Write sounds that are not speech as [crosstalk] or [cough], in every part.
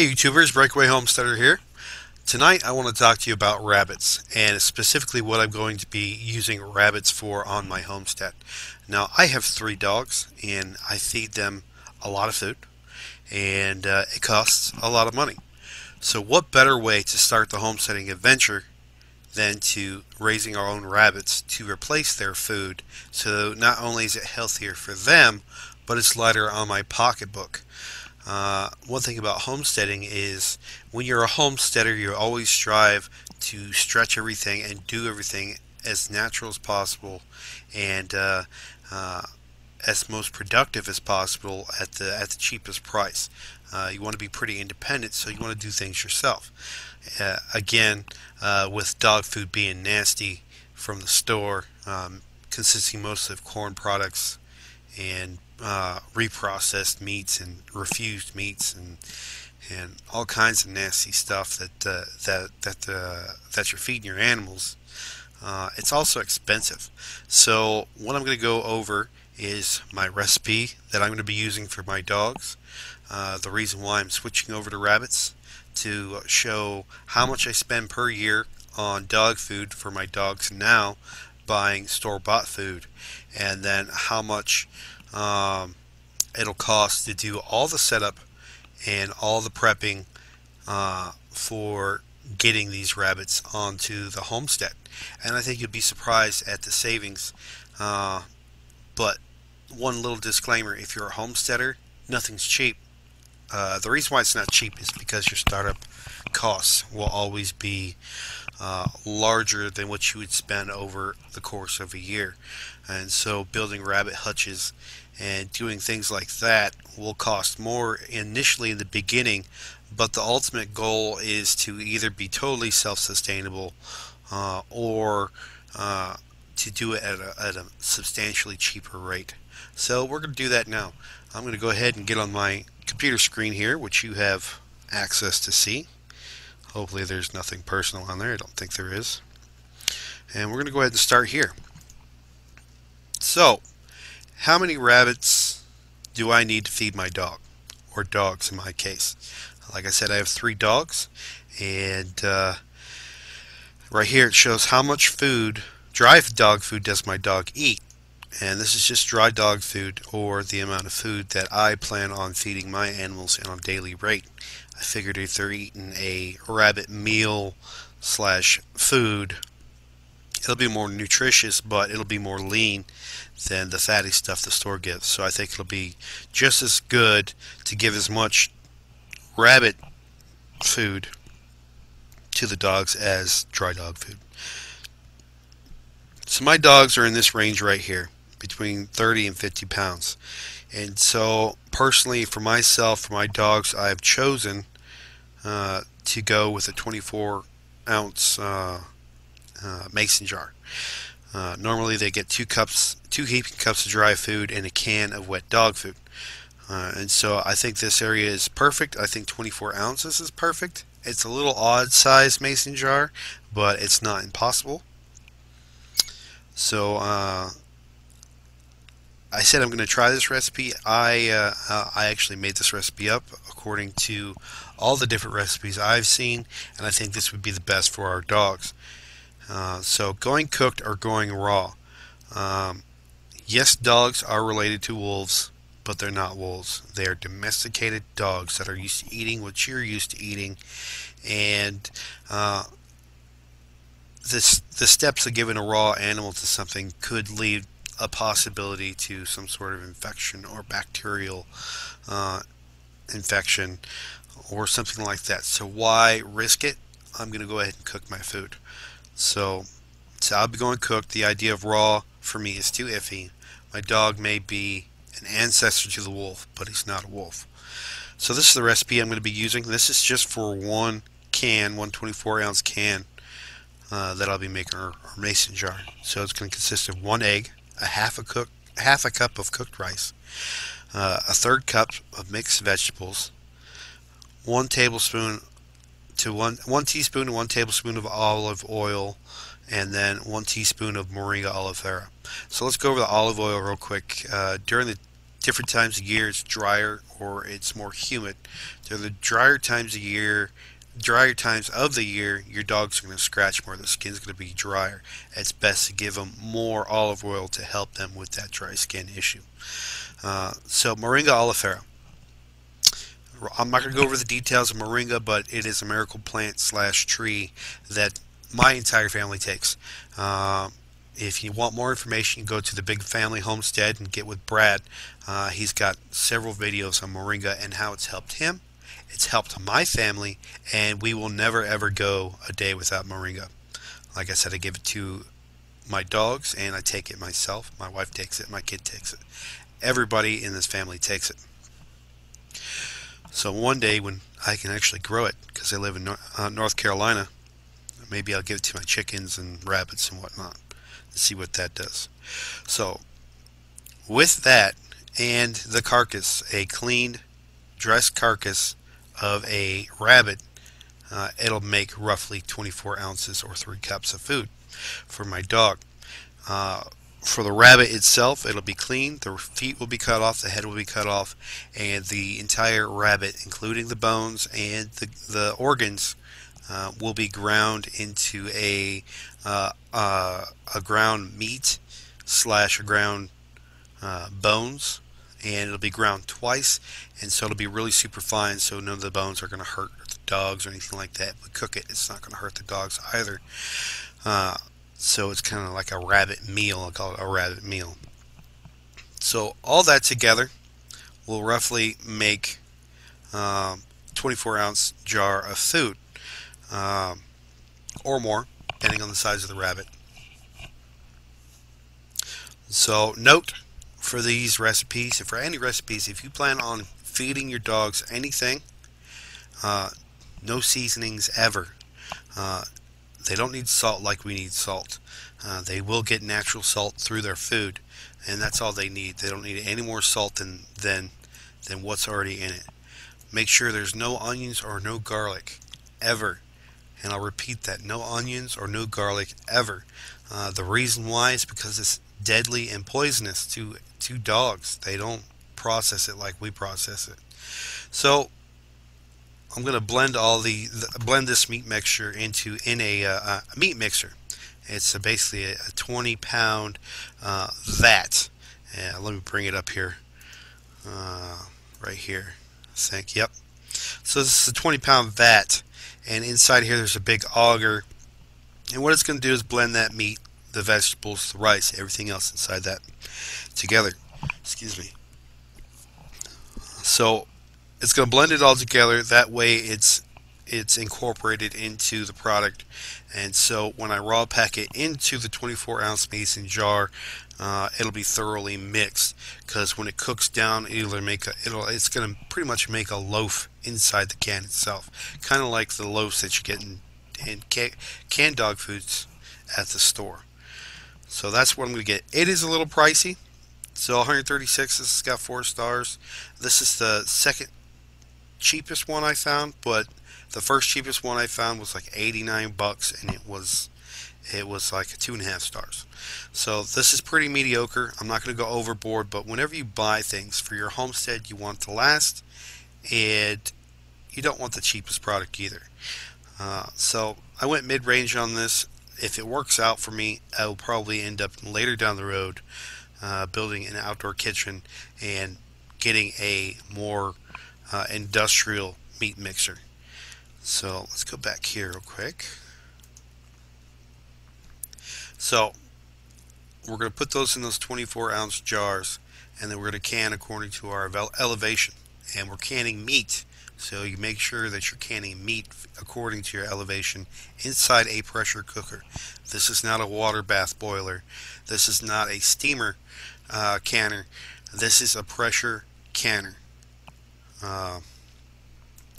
Hey YouTubers, Breakaway Homesteader here. Tonight I want to talk to you about rabbits and specifically what I'm going to be using rabbits for on my homestead. Now I have three dogs and I feed them a lot of food and uh, it costs a lot of money. So what better way to start the homesteading adventure than to raising our own rabbits to replace their food so not only is it healthier for them but it's lighter on my pocketbook. Uh, one thing about homesteading is when you're a homesteader, you always strive to stretch everything and do everything as natural as possible and uh, uh, as most productive as possible at the at the cheapest price. Uh, you want to be pretty independent, so you want to do things yourself. Uh, again, uh, with dog food being nasty from the store, um, consisting mostly of corn products and uh, reprocessed meats and refused meats and and all kinds of nasty stuff that uh, that that uh, that you're feeding your animals. Uh, it's also expensive. So what I'm going to go over is my recipe that I'm going to be using for my dogs. Uh, the reason why I'm switching over to rabbits to show how much I spend per year on dog food for my dogs now buying store-bought food and then how much um, it'll cost to do all the setup and all the prepping uh, for getting these rabbits onto the homestead. And I think you'd be surprised at the savings. Uh, but one little disclaimer if you're a homesteader, nothing's cheap. Uh, the reason why it's not cheap is because your startup costs will always be uh, larger than what you would spend over the course of a year. And so building rabbit hutches and doing things like that will cost more initially in the beginning, but the ultimate goal is to either be totally self-sustainable uh, or uh, to do it at a, at a substantially cheaper rate. So we're going to do that now. I'm going to go ahead and get on my computer screen here, which you have access to see. Hopefully there's nothing personal on there. I don't think there is. And we're going to go ahead and start here. So, how many rabbits do I need to feed my dog? Or dogs in my case. Like I said, I have three dogs. And uh, right here it shows how much food, dry dog food, does my dog eat. And this is just dry dog food or the amount of food that I plan on feeding my animals on a daily rate. I figured if they're eating a rabbit meal slash food, it'll be more nutritious, but it'll be more lean than the fatty stuff the store gives. So I think it'll be just as good to give as much rabbit food to the dogs as dry dog food. So my dogs are in this range right here, between 30 and 50 pounds. And so personally for myself, for my dogs, I've chosen uh, to go with a 24 ounce uh, uh, mason jar. Uh, normally they get two cups, two heaping cups of dry food and a can of wet dog food. Uh, and so I think this area is perfect. I think 24 ounces is perfect. It's a little odd size mason jar, but it's not impossible. So uh, I said I'm going to try this recipe. I uh, uh, I actually made this recipe up according to all the different recipes I've seen, and I think this would be the best for our dogs. Uh, so going cooked or going raw. Um, yes, dogs are related to wolves, but they're not wolves. They are domesticated dogs that are used to eating what you're used to eating, and uh, this the steps of giving a raw animal to something could lead a possibility to some sort of infection or bacterial uh, infection or something like that. So why risk it? I'm going to go ahead and cook my food. So, so I'll be going cooked. The idea of raw for me is too iffy. My dog may be an ancestor to the wolf, but he's not a wolf. So this is the recipe I'm going to be using. This is just for one can, one 24 ounce can uh, that I'll be making our, our mason jar. So it's going to consist of one egg, a half a cook, half a cup of cooked rice, uh, a third cup of mixed vegetables, one tablespoon to one one teaspoon to one tablespoon of olive oil, and then one teaspoon of moringa aloe. So let's go over the olive oil real quick. Uh, during the different times of year it's drier or it's more humid. During the drier times of year, drier times of the year, your dog's are going to scratch more. The skin's going to be drier. It's best to give them more olive oil to help them with that dry skin issue. Uh, so Moringa oleifera. I'm not going to go over the details of moringa, but it is a miracle plant slash tree that my entire family takes. Uh, if you want more information, go to the Big Family Homestead and get with Brad. Uh, he's got several videos on moringa and how it's helped him. It's helped my family, and we will never ever go a day without moringa. Like I said, I give it to my dogs, and I take it myself. My wife takes it, my kid takes it. Everybody in this family takes it. So one day when I can actually grow it, because I live in uh, North Carolina, maybe I'll give it to my chickens and rabbits and whatnot and see what that does. So with that and the carcass, a cleaned, dressed carcass of a rabbit, uh, it'll make roughly 24 ounces or 3 cups of food for my dog. Uh, for the rabbit itself, it'll be clean. The feet will be cut off, the head will be cut off, and the entire rabbit, including the bones and the, the organs, uh, will be ground into a uh, uh, a ground meat slash ground uh, bones, and it'll be ground twice, and so it'll be really super fine. So none of the bones are going to hurt the dogs or anything like that. But cook it, it's not going to hurt the dogs either. Uh, so it's kind of like a rabbit meal. I call it a rabbit meal. So all that together will roughly make um, 24 ounce jar of food um, or more, depending on the size of the rabbit. So note for these recipes, and for any recipes, if you plan on feeding your dogs anything, uh, no seasonings ever. Uh, they don't need salt like we need salt. Uh, they will get natural salt through their food, and that's all they need. They don't need any more salt than than than what's already in it. Make sure there's no onions or no garlic ever. And I'll repeat that no onions or no garlic ever. Uh, the reason why is because it's deadly and poisonous to, to dogs. They don't process it like we process it. So I'm going to blend all the, the, blend this meat mixture into in a, uh, a meat mixer. It's a, basically a, a, 20 pound uh, vat. Yeah, let me bring it up here, uh, right here. I think. Yep. So this is a 20 pound vat, and inside here there's a big auger. And what it's going to do is blend that meat, the vegetables, the rice, everything else inside that together. Excuse me. So it's going to blend it all together. That way it's it's incorporated into the product. And so when I raw pack it into the 24 ounce mason jar, uh, it'll be thoroughly mixed because when it cooks down, it'll make a, it'll it's going to pretty much make a loaf inside the can itself, kind of like the loaves that you get in, in can, canned dog foods at the store. So that's what I'm going to get. It is a little pricey. So 136. This has got four stars. This is the second cheapest one I found, but the first cheapest one I found was like 89 bucks, and it was it was like two and a half stars. So this is pretty mediocre. I'm not going to go overboard, but whenever you buy things for your homestead, you want to last, and you don't want the cheapest product either. Uh, so I went mid-range on this. If it works out for me, I will probably end up later down the road uh, building an outdoor kitchen and getting a more uh, industrial meat mixer. So let's go back here real quick. So we're going to put those in those 24 ounce jars and then we're going to can according to our elevation. And we're canning meat. So you make sure that you're canning meat according to your elevation inside a pressure cooker. This is not a water bath boiler. This is not a steamer uh, canner. This is a pressure canner. Uh,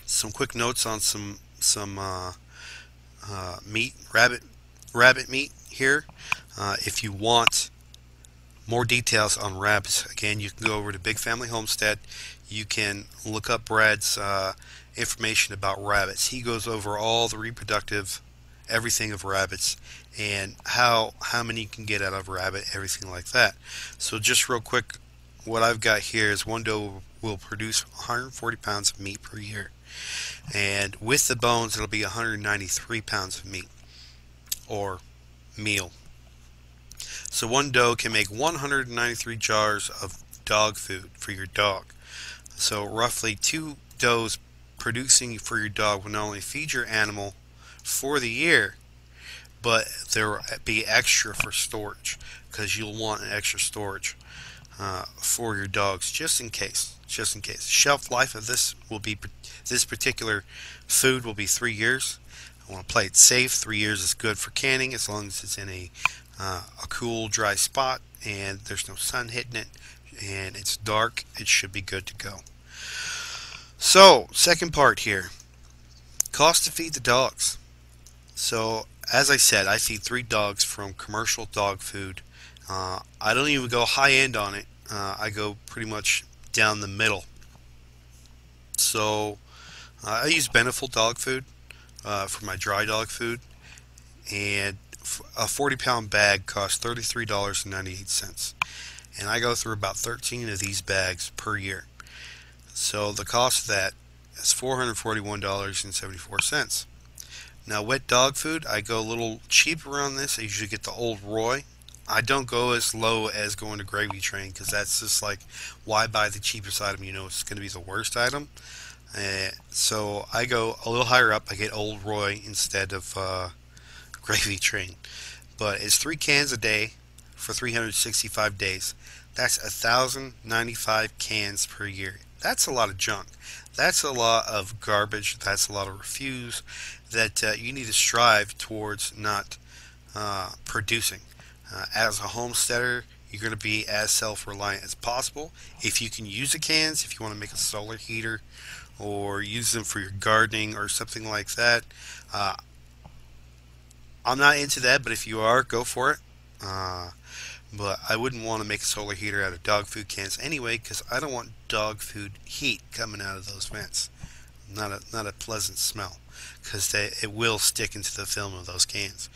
some quick notes on some some uh, uh, meat, rabbit rabbit meat here. Uh, if you want more details on rabbits, again, you can go over to Big Family Homestead. You can look up Brad's uh, information about rabbits. He goes over all the reproductive, everything of rabbits, and how how many you can get out of rabbit, everything like that. So just real quick what I've got here is one doe will produce 140 pounds of meat per year. And with the bones, it'll be 193 pounds of meat or meal. So one doe can make 193 jars of dog food for your dog. So roughly two does producing for your dog will not only feed your animal for the year, but there will be extra for storage because you'll want an extra storage uh, for your dogs just in case. Just in case. Shelf life of this will be this particular food will be three years. I want to play it safe. Three years is good for canning as long as it's in a uh, a cool, dry spot and there's no sun hitting it and it's dark. It should be good to go. So, second part here. Cost to feed the dogs. So, as I said, I feed three dogs from commercial dog food. Uh, I don't even go high end on it. Uh, I go pretty much down the middle. So, uh, I use Beneful dog food uh, for my dry dog food. And a 40 pound bag costs $33.98. And I go through about 13 of these bags per year. So the cost of that is $441.74. Now wet dog food, I go a little cheaper on this. I usually get the Old Roy. I don't go as low as going to Gravy Train because that's just like, why buy the cheapest item? You know it's going to be the worst item. Uh, so I go a little higher up. I get Old Roy instead of uh, [laughs] Gravy Train. But it's three cans a day for 365 days. That's 1,095 cans per year. That's a lot of junk. That's a lot of garbage. That's a lot of refuse that uh, you need to strive towards not uh, producing. Uh, as a homesteader, you're going to be as self-reliant as possible. If you can use the cans, if you want to make a solar heater or use them for your gardening or something like that, uh, I'm not into that, but if you are, go for it. Uh, but I wouldn't want to make a solar heater out of dog food cans anyway because I don't want dog food heat coming out of those vents. Not a not a pleasant smell because it will stick into the film of those cans.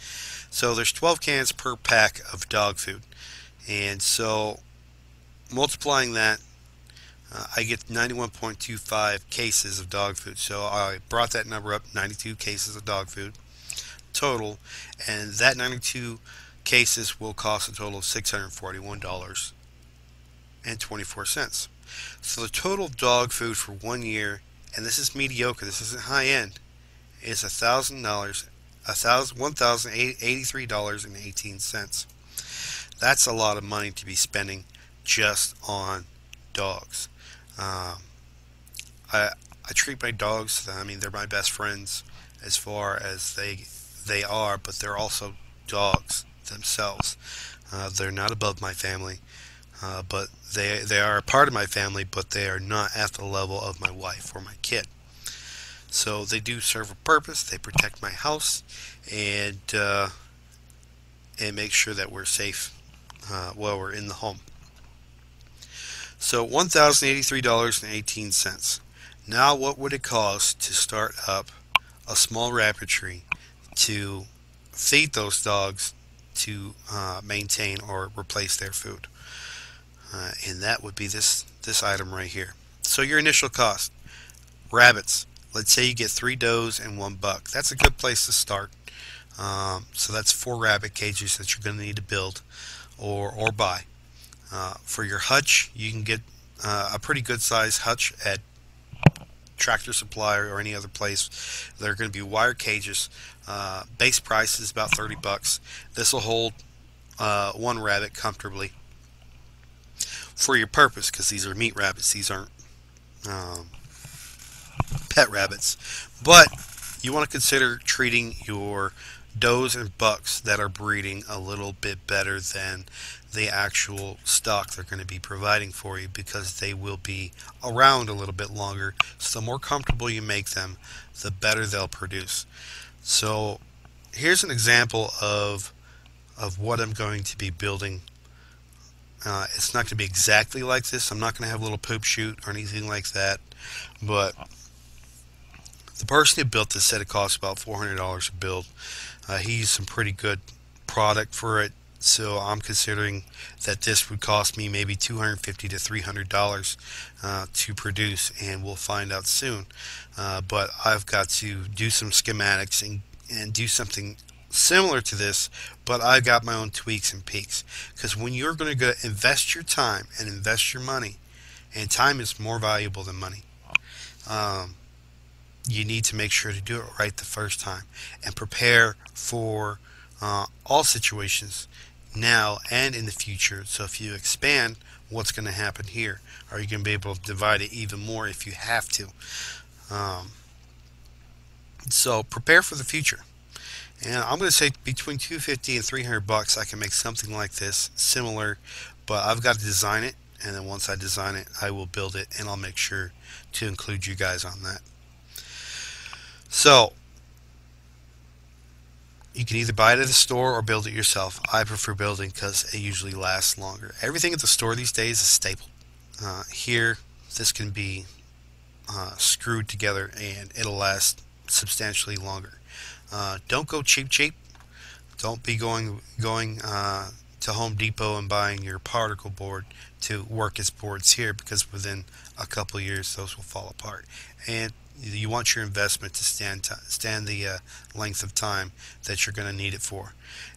So there's 12 cans per pack of dog food, and so multiplying that, uh, I get 91.25 cases of dog food. So I brought that number up, 92 cases of dog food total, and that 92 cases will cost a total of $641.24. So the total dog food for one year, and this is mediocre, this isn't high end, is $1,000, $1,083.18. That's a lot of money to be spending just on dogs. Um, I, I treat my dogs, I mean, they're my best friends as far as they they are, but they're also dogs themselves. Uh, they're not above my family, uh, but they they are a part of my family, but they are not at the level of my wife or my kid. So they do serve a purpose. They protect my house, and uh, and make sure that we're safe uh, while we're in the home. So one thousand eighty-three dollars and eighteen cents. Now, what would it cost to start up a small rabbitry to feed those dogs to uh, maintain or replace their food. Uh, and that would be this, this item right here. So your initial cost, rabbits. Let's say you get three does and one buck. That's a good place to start. Um, so that's four rabbit cages that you're going to need to build or, or buy. Uh, for your hutch, you can get uh, a pretty good size hutch at Tractor Supply or any other place. They're going to be wire cages. Uh, base price is about 30 bucks. This will hold uh, one rabbit comfortably for your purpose because these are meat rabbits. These aren't um, pet rabbits. But you want to consider treating your does and bucks that are breeding a little bit better than the actual stock they're going to be providing for you because they will be around a little bit longer. So the more comfortable you make them, the better they'll produce. So here's an example of of what I'm going to be building. Uh, it's not going to be exactly like this. I'm not going to have a little poop chute or anything like that. But the person who built this said it cost about $400 to build. Uh, he used some pretty good product for it So I'm considering that this would cost me maybe 250 to 300 dollars uh, to produce, and we'll find out soon. Uh, but I've got to do some schematics and and do something similar to this, but I've got my own tweaks and peaks. Because when you're going to go invest your time and invest your money, and time is more valuable than money, um, you need to make sure to do it right the first time and prepare for uh, all situations now and in the future. So if you expand, what's going to happen here? Are you going to be able to divide it even more if you have to? Um, so prepare for the future. And I'm going to say between 250 and 300 bucks, I can make something like this similar, but I've got to design it. And then once I design it, I will build it and I'll make sure to include you guys on that. So, you can either buy it at the store or build it yourself. I prefer building because it usually lasts longer. Everything at the store these days is stapled. Uh, here, this can be uh, screwed together and it'll last substantially longer. Uh, don't go cheap, cheap. Don't be going going uh, to Home Depot and buying your particle board to work as boards here because within a couple years those will fall apart. And you want your investment to stand stand the uh, length of time that you're going to need it for.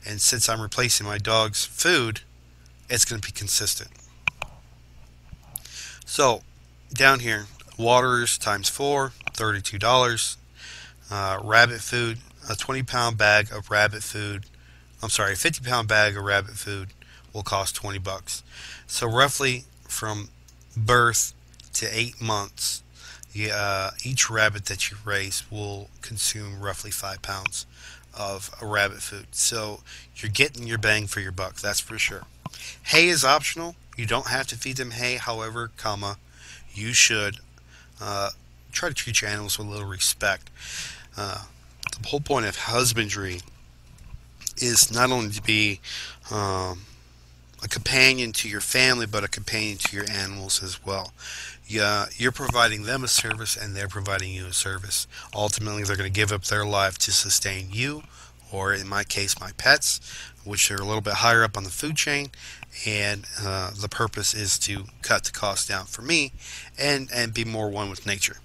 And since I'm replacing my dog's food, it's going to be consistent. So down here, waters times four, $32. Uh, rabbit food, a 20 pound bag of rabbit food, I'm sorry, a 50 pound bag of rabbit food will cost 20 bucks. So roughly from birth to eight months, uh, each rabbit that you raise will consume roughly five pounds of a rabbit food. So you're getting your bang for your buck, that's for sure. Hay is optional. You don't have to feed them hay. However, comma, you should uh, try to treat your animals with a little respect. Uh, the whole point of husbandry is not only to be um, a companion to your family, but a companion to your animals as well. Yeah, you're providing them a service, and they're providing you a service. Ultimately, they're going to give up their life to sustain you, or in my case, my pets, which are a little bit higher up on the food chain. And uh, the purpose is to cut the cost down for me, and and be more one with nature.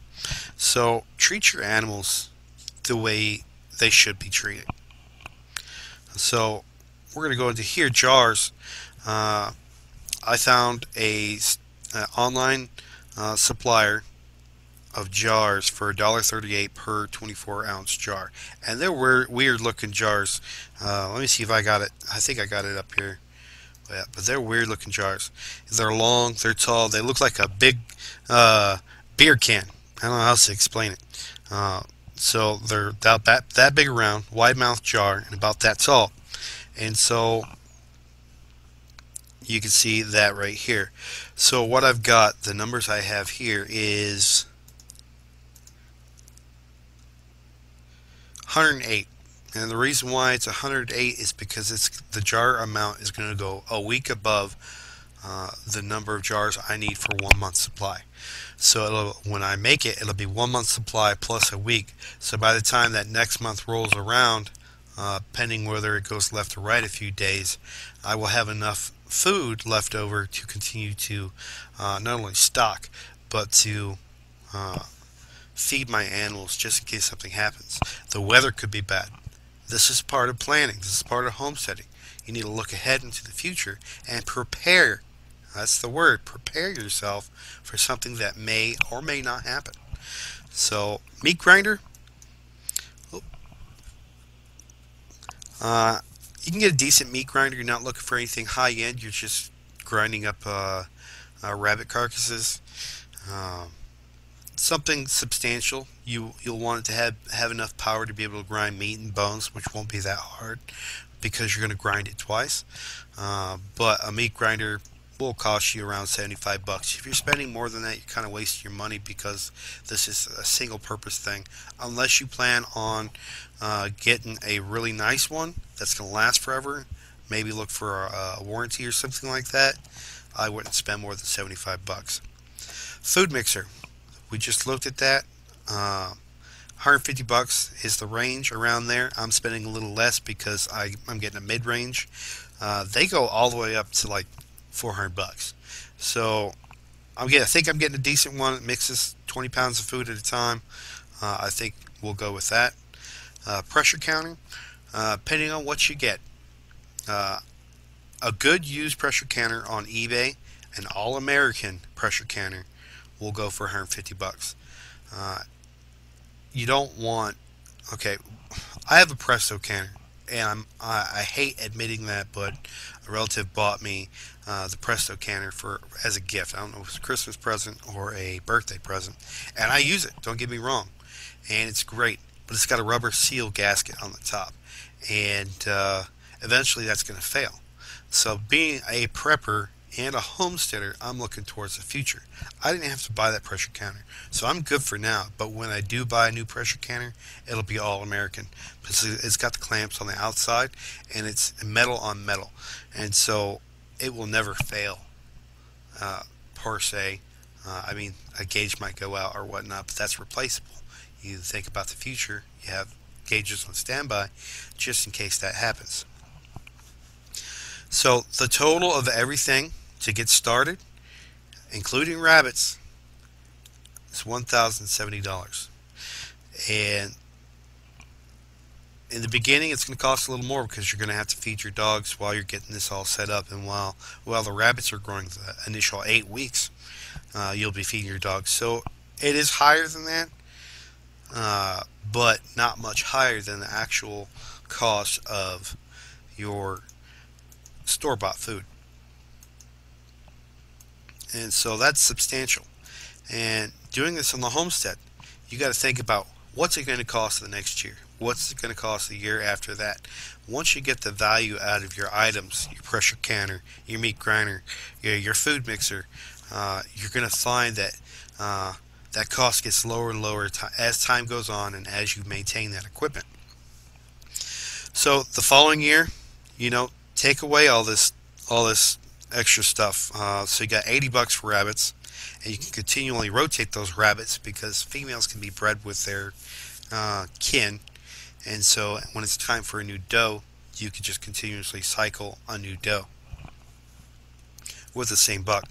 So treat your animals the way they should be treated. So we're going to go into here, jars. Uh, I found a uh, online uh, supplier of jars for $1.38 per 24 ounce jar. And they're weird, weird looking jars. Uh, let me see if I got it. I think I got it up here. Yeah, but they're weird looking jars. They're long, they're tall, they look like a big uh, beer can. I don't know how else to explain it. So they're that, that, that big around, wide mouth jar, and about that tall. And so you can see that right here. So what I've got, the numbers I have here is 108. And the reason why it's 108 is because it's the jar amount is going to go a week above uh, the number of jars I need for one month supply. So when I make it, it'll be one month supply plus a week. So by the time that next month rolls around, uh, pending whether it goes left or right a few days, I will have enough food left over to continue to uh, not only stock, but to uh, feed my animals just in case something happens. The weather could be bad. This is part of planning. This is part of homesteading. You need to look ahead into the future and prepare. That's the word. Prepare yourself for something that may or may not happen. So, meat grinder. Uh, you can get a decent meat grinder. You're not looking for anything high end. You're just grinding up uh, uh, rabbit carcasses. Um, something substantial. You you'll want it to have have enough power to be able to grind meat and bones, which won't be that hard because you're going to grind it twice. Uh, but a meat grinder will cost you around 75 bucks. If you're spending more than that, you're kind of wasting your money because this is a single purpose thing. Unless you plan on uh, getting a really nice one that's going to last forever, maybe look for a, a, warranty or something like that, I wouldn't spend more than 75 bucks. Food mixer. We just looked at that. Uh, 150 bucks is the range around there. I'm spending a little less because I, I'm getting a mid-range uh, they go all the way up to like 400 bucks. So I'm getting, I think I'm getting a decent one. It mixes 20 pounds of food at a time. Uh, I think we'll go with that. Uh, pressure canning, uh, depending on what you get. Uh, a good used pressure canner on eBay, an all-American pressure canner, will go for 150 bucks. Uh, you don't want. Okay, I have a Presto canner, and I'm I, I hate admitting that, but a relative bought me uh, the Presto canner for as a gift. I don't know if it's a Christmas present or a birthday present, and I use it. Don't get me wrong, and it's great. But it's got a rubber seal gasket on the top, and uh, eventually that's going to fail. So being a prepper and a homesteader, I'm looking towards the future. I didn't have to buy that pressure canner, so I'm good for now. But when I do buy a new pressure canner, it'll be all American it's got the clamps on the outside and it's metal on metal, and so it will never fail uh, per se. Uh, I mean, a gauge might go out or whatnot, but that's replaceable. You think about the future, you have gauges on standby just in case that happens. So the total of everything to get started, including rabbits, is $1,070. And in the beginning, it's going to cost a little more because you're going to have to feed your dogs while you're getting this all set up, and while while the rabbits are growing the initial eight weeks, uh, you'll be feeding your dogs. So it is higher than that, uh, but not much higher than the actual cost of your store-bought food and so that's substantial. And doing this on the homestead, you got to think about what's it going to cost the next year? What's it going to cost the year after that? Once you get the value out of your items, your pressure canner, your meat grinder, your, your food mixer, uh, you're going to find that uh, that cost gets lower and lower as time goes on and as you maintain that equipment. So the following year, you know, take away all this all this extra stuff. Uh, so you got 80 bucks for rabbits, and you can continually rotate those rabbits because females can be bred with their uh, kin, and so when it's time for a new doe, you can just continuously cycle a new doe with the same buck.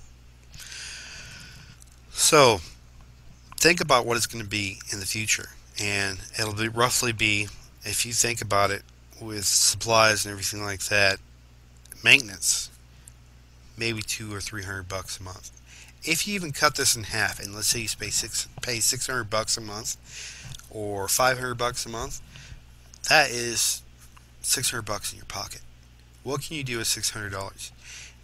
So think about what it's going to be in the future, and it'll be roughly be if you think about it with supplies and everything like that, maintenance maybe two or three hundred bucks a month. If you even cut this in half, and let's say you pay six pay six hundred bucks a month or five hundred bucks a month, that is six hundred bucks in your pocket. What can you do with six hundred dollars?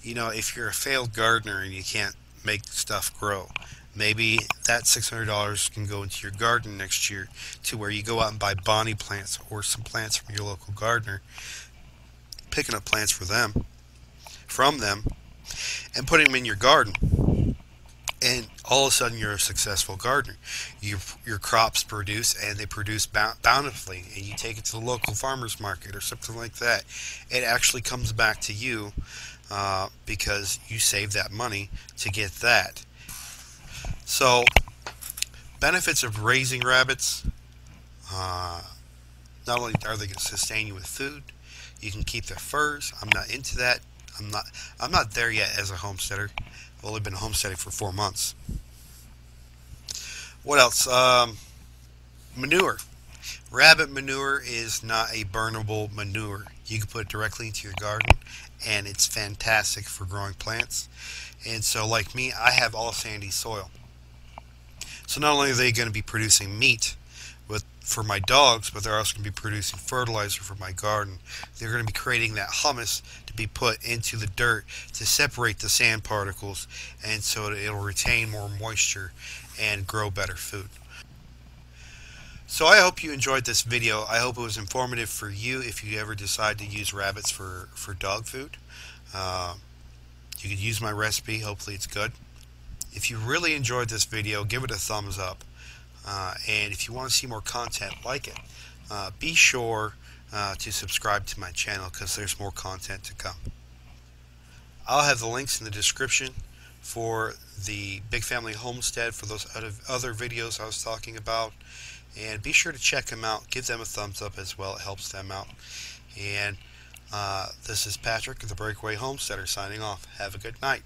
You know, if you're a failed gardener and you can't make stuff grow, maybe that $600 can go into your garden next year to where you go out and buy bonnie plants or some plants from your local gardener picking up plants for them from them and putting them in your garden. And all of a sudden, you're a successful gardener. You, your crops produce, and they produce bountifully, and you take it to the local farmers market or something like that. It actually comes back to you uh, because you save that money to get that. So, benefits of raising rabbits. Uh, not only are they going to sustain you with food, you can keep their furs. I'm not into that. I'm not I'm not there yet as a homesteader. I've only been homesteading for four months. What else? Um, manure. Rabbit manure is not a burnable manure. You can put it directly into your garden, and it's fantastic for growing plants. And so, like me, I have all sandy soil. So not only are they going to be producing meat, for my dogs, but they're also going to be producing fertilizer for my garden. They're going to be creating that humus to be put into the dirt to separate the sand particles, and so it'll retain more moisture and grow better food. So I hope you enjoyed this video. I hope it was informative for you if you ever decide to use rabbits for, for dog food. Uh, you could use my recipe. Hopefully it's good. If you really enjoyed this video, give it a thumbs up. Uh, and if you want to see more content like it, uh, be sure uh, to subscribe to my channel because there's more content to come. I'll have the links in the description for the Big Family Homestead for those other videos I was talking about. And be sure to check them out. Give them a thumbs up as well. It helps them out. And Uh, this is Patrick, the Breakaway Homesteader, signing off. Have a good night.